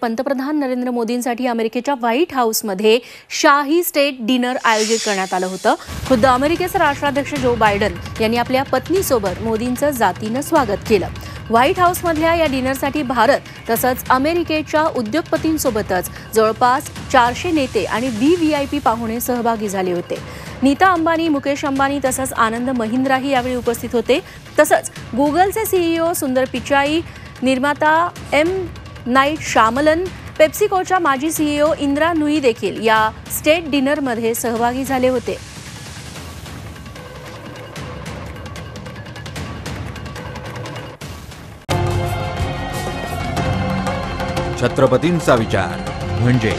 पंतप्रधान नरेंद्र मोदींसाठी अमेरिकेच्या व्हाईट हाऊसमध्ये शाही स्टेट डिनर आयोजित करण्यात आलं होतं. खुद्द अमेरिकेचे राष्ट्राध्यक्ष जो बायडन यांनी आपल्या पत्नीसोबत मोदींचं जातीनं स्वागत केलं. व्हाईट हाऊसमधल्या या डिनरसाठी भारत तसंच अमेरिकेच्या उद्योगपतींसोबतच जवळपास चारशे नेते आणि व्ही व्ही आय पी पाहुणे सहभागी झाले होते. नीता अंबानी मुकेश अंबानी तसंच आनंद महिंद्राही यावेळी उपस्थित होते. तसंच गुगलचे सीईओ सुंदर पिचाई निर्माता एम. नाईट श्यामलन पेप्सिकोच्या माजी सीईओ इंद्रा नुई देखील या स्टेट डिनरमध्ये सहभागी झाले होते. छत्रपतींचा विचार म्हणजे